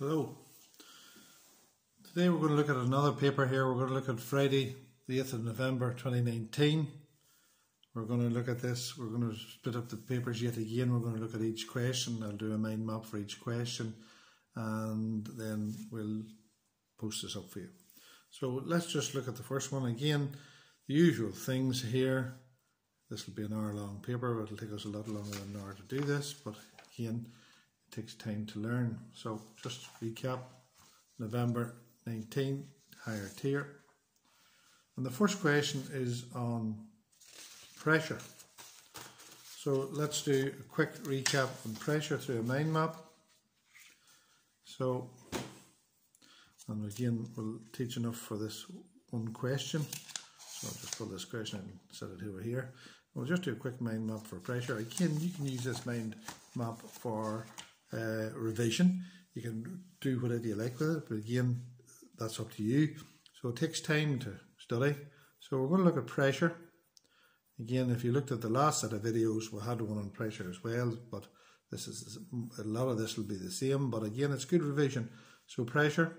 Hello. Today we're going to look at another paper here. We're going to look at Friday, the 8th of November 2019. We're going to look at this. We're going to split up the papers yet again. We're going to look at each question. I'll do a mind map for each question and then we'll post this up for you. So let's just look at the first one again. The usual things here. This will be an hour long paper. It'll take us a lot longer than an hour to do this, but again, takes time to learn. So just recap, November 19, higher tier. And the first question is on pressure. So let's do a quick recap on pressure through a mind map. So, and again, we'll teach enough for this one question. So I'll just put this question and set it over here. We'll just do a quick mind map for pressure. Again, you can use this mind map for uh, revision. You can do whatever you like with it, but again, that's up to you. So it takes time to study. So we're going to look at pressure. Again, if you looked at the last set of videos, we had one on pressure as well, but this is a lot of this will be the same. But again, it's good revision. So pressure,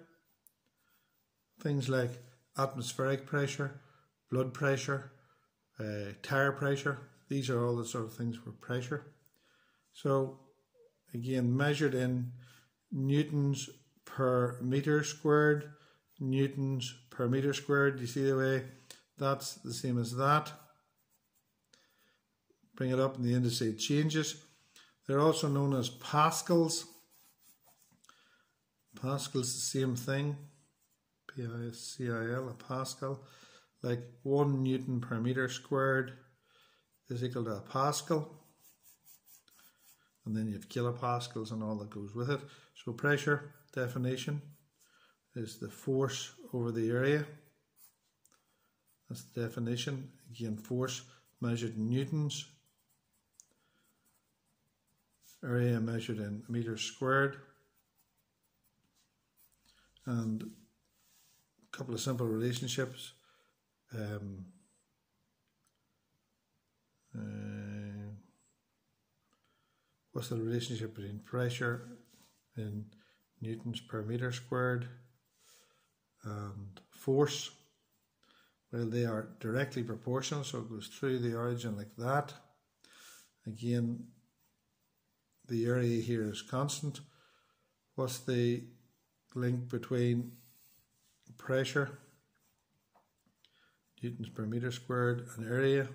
things like atmospheric pressure, blood pressure, uh, tire pressure. These are all the sort of things for pressure. So again measured in newtons per meter squared, newtons per meter squared. You see the way that's the same as that. Bring it up and the indice changes. They're also known as pascals. Pascal's the same thing. P-I-S-C-I-L, a pascal. Like one newton per meter squared is equal to a pascal and then you have kilopascals and all that goes with it. So pressure definition is the force over the area. That's the definition. Again, force measured in newtons. Area measured in meters squared. And a couple of simple relationships. Um, uh, What's the relationship between pressure in newtons per meter squared and force? Well, they are directly proportional, so it goes through the origin like that. Again, the area here is constant. What's the link between pressure, newtons per meter squared, and area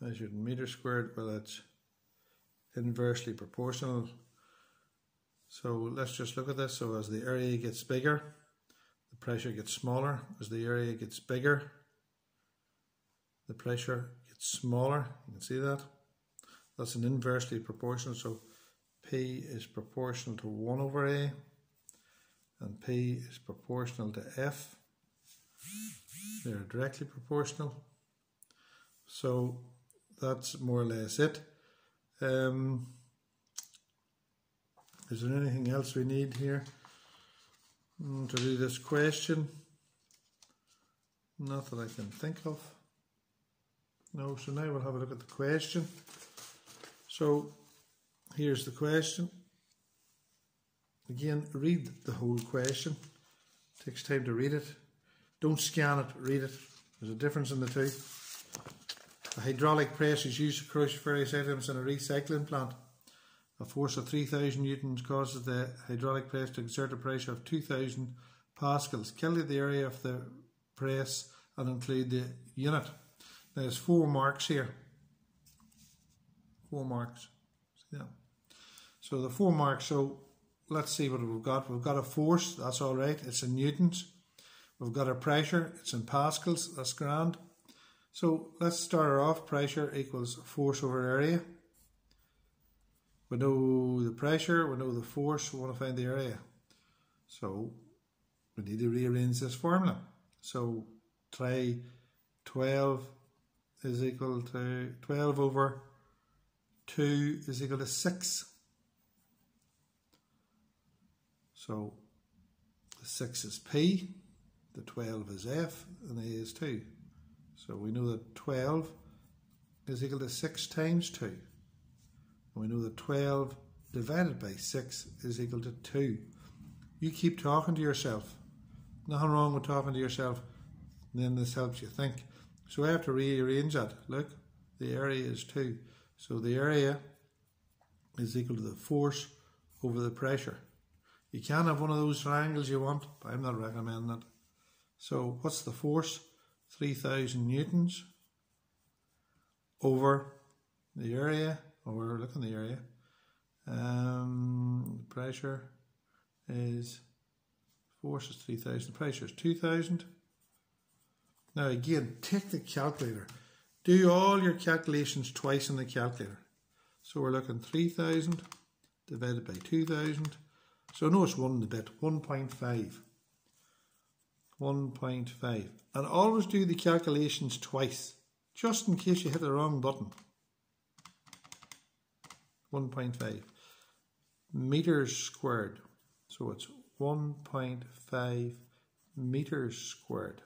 measured in meter squared? Well, it's inversely proportional. So let's just look at this. So as the area gets bigger, the pressure gets smaller. As the area gets bigger, the pressure gets smaller. You can see that. That's an inversely proportional. So P is proportional to 1 over A and P is proportional to F. They're directly proportional. So that's more or less it. Um, is there anything else we need here mm, to do this question? Not that I can think of. No, so now we'll have a look at the question. So here's the question. Again, read the whole question. It takes time to read it. Don't scan it, read it. There's a difference in the two. A hydraulic press is used to crush various items in a recycling plant. A force of 3000 newtons causes the hydraulic press to exert a pressure of 2000 pascals. Calculate the area of the press and include the unit. There's four marks here. Four marks. Yeah. So the four marks, so let's see what we've got. We've got a force, that's all right, it's in newtons. We've got a pressure, it's in pascals, that's grand. So let's start her off. Pressure equals force over area. We know the pressure, we know the force, we want to find the area. So we need to rearrange this formula. So try 12 is equal to 12 over 2 is equal to 6. So the 6 is P, the 12 is F, and A is 2. So we know that 12 is equal to 6 times 2. And we know that 12 divided by 6 is equal to 2. You keep talking to yourself. Nothing wrong with talking to yourself. And then this helps you think. So I have to rearrange that. Look, the area is 2. So the area is equal to the force over the pressure. You can have one of those triangles you want, but I'm not recommending it. So what's the force? 3000 newtons over the area, or look in the area. Um, the pressure is force is 3000, pressure is 2000. Now again, take the calculator. Do all your calculations twice in the calculator. So we're looking 3000 divided by 2000. So notice one in the bit, 1.5. 1.5. And always do the calculations twice, just in case you hit the wrong button. 1.5 meters squared. So it's 1.5 meters squared.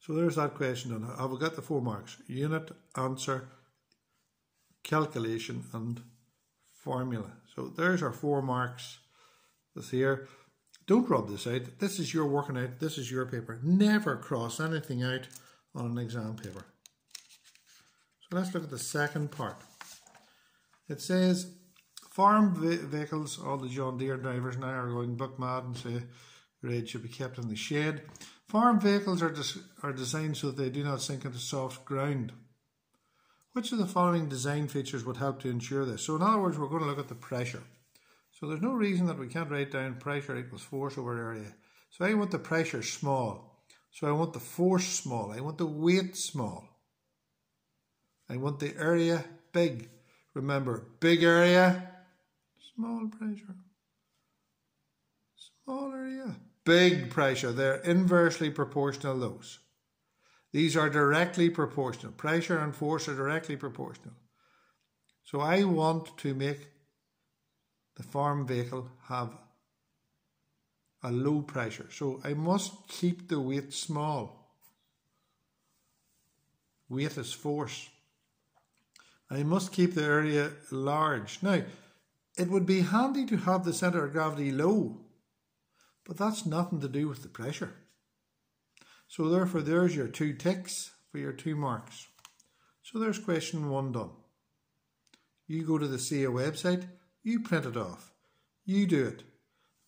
So there's that question done. Have we got the four marks? Unit, answer, calculation and formula. So there's our four marks. This here. Don't rub this out. This is your working out. This is your paper. Never cross anything out on an exam paper. So let's look at the second part. It says farm vehicles, all the John Deere drivers now are going book mad and say grade should be kept in the shade. Farm vehicles are, des are designed so that they do not sink into soft ground. Which of the following design features would help to ensure this? So in other words, we're going to look at the pressure. So there's no reason that we can't write down pressure equals force over area. So I want the pressure small. So I want the force small. I want the weight small. I want the area big. Remember, big area, small pressure. Small area, big pressure. They're inversely proportional, those. These are directly proportional. Pressure and force are directly proportional. So I want to make the farm vehicle have a low pressure. So I must keep the weight small. Weight is force. I must keep the area large. Now, it would be handy to have the centre of gravity low, but that's nothing to do with the pressure. So therefore there's your two ticks for your two marks. So there's question one done. You go to the CA website, you print it off. You do it.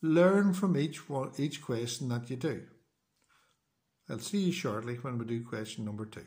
Learn from each one, each question that you do. I'll see you shortly when we do question number two.